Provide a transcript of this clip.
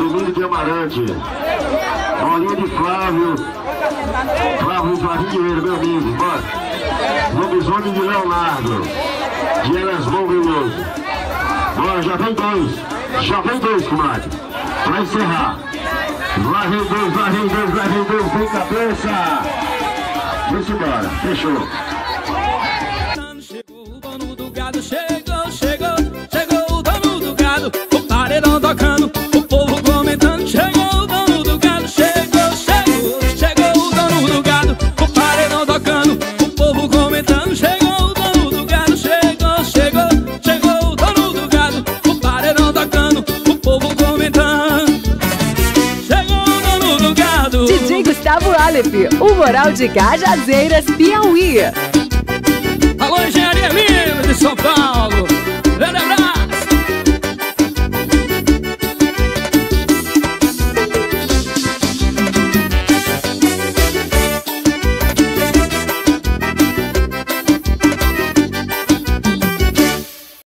Domingo de Amarante. Bolinha de Flávio. Flávio Flavinho, meu amigo. Bora. Lobisomem de Leonardo. De Eresbom Veloso. Bora, já vem dois. Já vem dois, comadre. Pra encerrar. Lá vem dois, lá vem dois, lá vem dois. Vem cabeça. Vamos embora. Fechou. Chegou o do gado, chegou, Gustavo Aleph, o Moral de Cajazeiras, Piauí.